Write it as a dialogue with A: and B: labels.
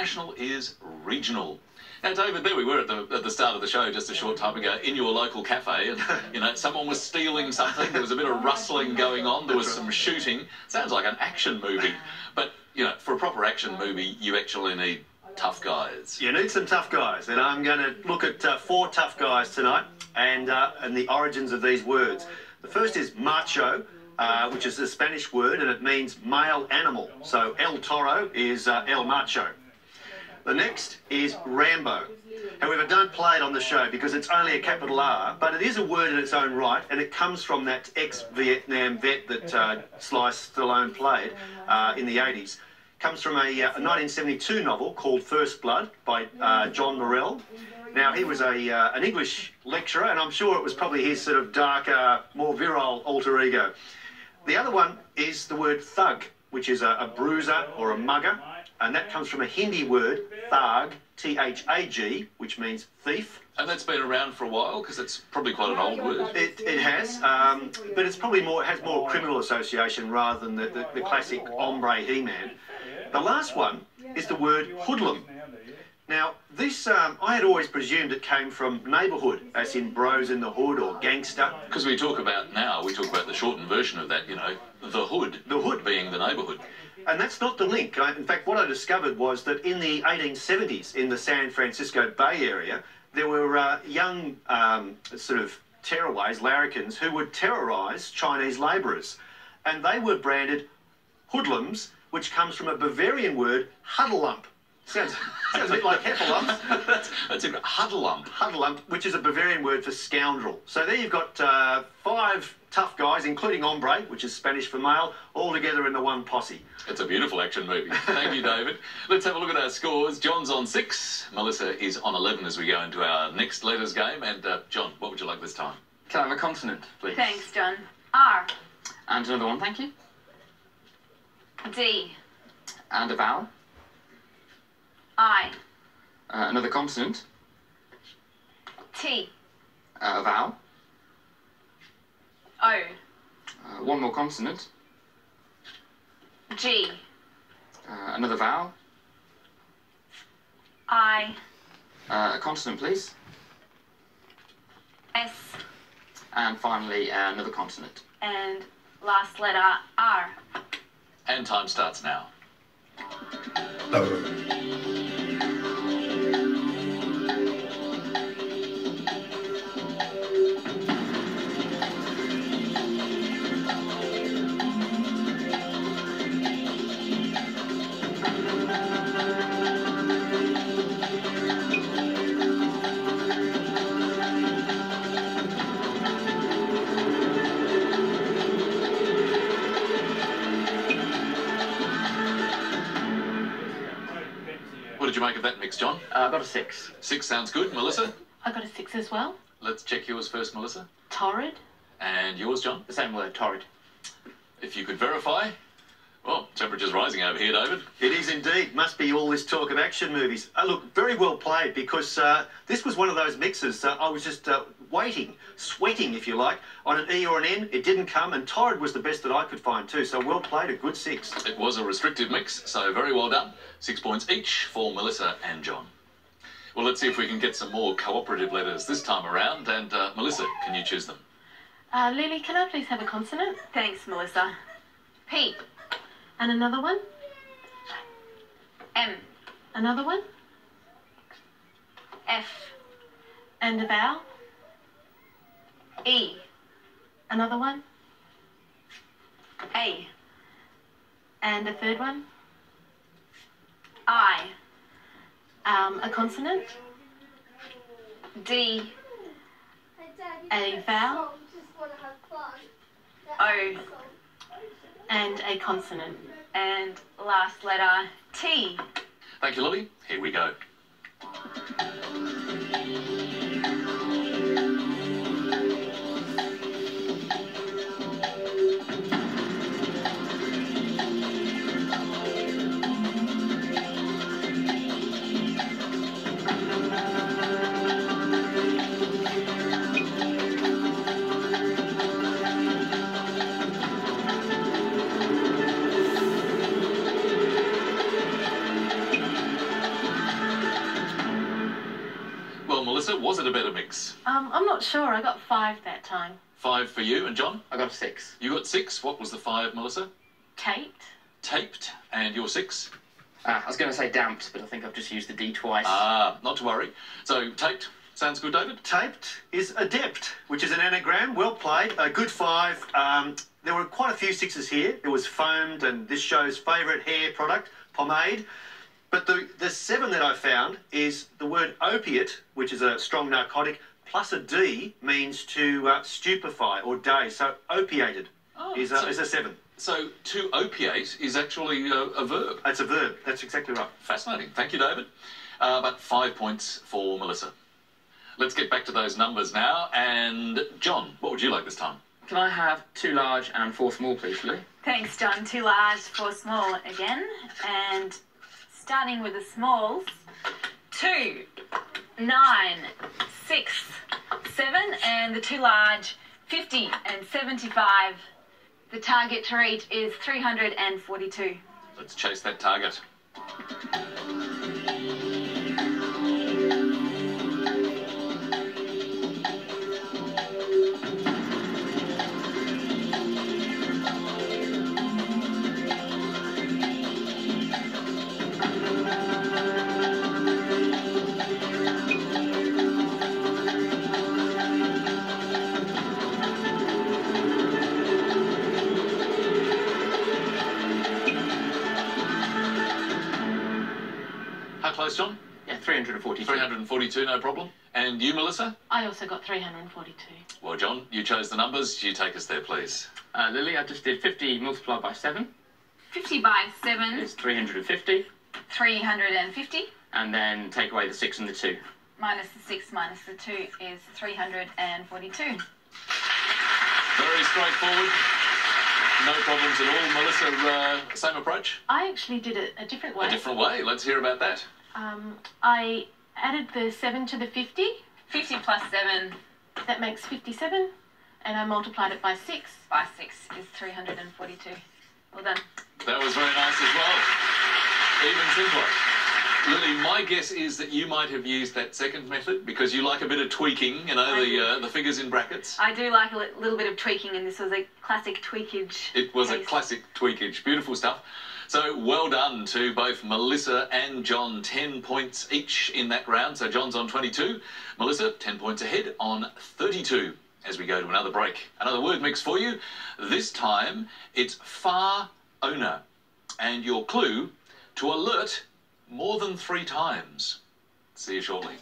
A: international is regional. Now, David, there we were at the, at the start of the show just a short time ago in your local cafe, and you know someone was stealing something. There was a bit of rustling going on. There was some shooting. Sounds like an action movie, but you know, for a proper action movie, you actually need tough guys.
B: You need some tough guys, and I'm going to look at uh, four tough guys tonight, and uh, and the origins of these words. The first is macho. Uh, which is a Spanish word and it means male animal. So El Toro is uh, El Macho. The next is Rambo. However, don't play it on the show because it's only a capital R, but it is a word in its own right, and it comes from that ex-Vietnam vet that uh, Sly Stallone played uh, in the 80s. Comes from a, uh, a, 1972 novel called First Blood by uh, John Morrell. Now, he was a, uh, an English lecturer, and I'm sure it was probably his sort of darker, more virile alter ego. The other one is the word thug, which is a, a bruiser or a mugger and that comes from a Hindi word, thag, T-H-A-G, which means thief.
A: And that's been around for a while because it's probably quite an old word.
B: It, it has, um, but it's probably more it has more criminal association rather than the, the, the classic hombre he-man. The last one is the word hoodlum. Now, this, um, I had always presumed it came from neighbourhood, as in bros in the hood or gangster.
A: Because we talk about now, we talk about the shortened version of that, you know, the hood.
B: The hood.
A: Being the neighbourhood.
B: And that's not the link. In fact, what I discovered was that in the 1870s, in the San Francisco Bay Area, there were uh, young um, sort of tearaways, larrikins, who would terrorise Chinese labourers. And they were branded hoodlums, which comes from a Bavarian word, huddlump. Sounds, sounds a bit like heffalump.
A: that's, that's a huddlump.
B: Huddlump, which is a Bavarian word for scoundrel. So there you've got uh, five tough guys, including hombre, which is Spanish for male, all together in the one posse.
A: It's a beautiful action movie. Thank you, David. Let's have a look at our scores. Jon's on six. Melissa is on 11 as we go into our next letters game. And uh, Jon, what would you like this time?
C: Can I have a consonant, please?
D: Thanks, Jon. R.
C: And another one, thank you.
D: D.
C: And a vowel.
D: I.
C: Uh, another consonant.
D: T.
C: Uh, a vowel.
D: O.
C: Uh, one more consonant.
D: G.
C: Uh, another vowel.
D: I.
C: Uh, a consonant, please.
D: S.
C: And finally, uh, another consonant.
D: And last letter R.
A: And time starts now. What did you make of that mix, Jon?
C: Uh, I got a six.
A: Six sounds good. Melissa?
E: I got a six as well.
A: Let's check yours first, Melissa.
E: Torrid.
A: And yours, Jon?
C: The same word, torrid.
A: If you could verify. Well, temperature's rising over here, David.
B: It is indeed. Must be all this talk of action movies. Uh, look, very well played because uh, this was one of those mixes. Uh, I was just uh, waiting, sweating, if you like, on an E or an N. It didn't come, and Torrid was the best that I could find too. So well played, a good six.
A: It was a restricted mix, so very well done. Six points each for Melissa and Jon. Well, let's see if we can get some more cooperative letters this time around. And uh, Melissa, can you choose them?
E: Uh, Lily, can I please have a consonant?
D: Thanks, Melissa. P.
E: And another one?
D: M.
E: Another one?
D: F.
E: And a vowel?
D: E.
E: Another one?
D: A.
E: And a third one?
D: I.
E: Um, a consonant?
D: D.
E: A vowel?
D: O.
E: And a consonant.
D: And last letter T.
A: Thank you, Lily. Here we go. Was it a better mix?
E: Um, I'm not sure. I got five that time.
A: Five for you and Jon.
C: I got six.
A: You got six. What was the five, Melissa?
E: Taped.
A: Taped. And your six?
C: Uh, I was going to say damped, but I think I've just used the D twice.
A: Ah, not to worry. So taped. Sounds good, David?
B: Taped is adept, which is an anagram. Well played. A good five. Um, there were quite a few sixes here. There was foamed and this show's favourite hair product, pomade. But the, the seven that I found is the word opiate, which is a strong narcotic, plus a D means to uh, stupefy or daze. So opiated
A: Oh,
B: is, a,
A: so,
B: is a seven.
A: so to opiate is actually a, a verb.
B: That's a verb. That's exactly right.
A: Fascinating. Thank you, David. Uh, but five points for Melissa. Let's get back to those numbers now. And Jon, what would you like this time?
C: Can I have two large and four small, please, Lily?
D: Thanks, Jon. Two large, four small again. And starting with the smalls, two, nine, six, seven, and the two large, 50 and 75. The target to reach is 342.
A: Let's chase that target. Close, Jon?
C: Yeah, 342.
A: 342, no problem. And you, Melissa?
E: I also got 342.
A: Well, Jon, you chose the numbers. You take us there, please.
C: Uh, Lily, I just did 50 multiplied by 7
D: 50 by 7,
C: is 350.
D: 350.
C: And then take away the 6 and the 2.
D: Minus the 6 minus the 2 is 342.
A: Very straightforward. No problems at all. Melissa, uh, same approach?
E: I actually did it a different way.
A: A different way. Let's hear about that.
E: Um, I added the 7 to the 50.
D: 50 plus 7
E: That makes 57. And I multiplied it by 6.
D: by 6 is 342. Well done.
A: That was very nice as well. Even simpler. Lily, my guess is that you might have used that second method because you like a bit of tweaking, you know, the uh, the figures in brackets.
D: I do like a li- little bit of tweaking, and this was a classic tweakage.
A: It was a classic tweakage. Beautiful stuff. So well done to both Melissa and Jon. 10 points each in that round. So Jon's on 22. Melissa, 10 points ahead on 32 as we go to another break. Another word mix for you. This time it's far owner. And your clue to alert more than three times. See you shortly.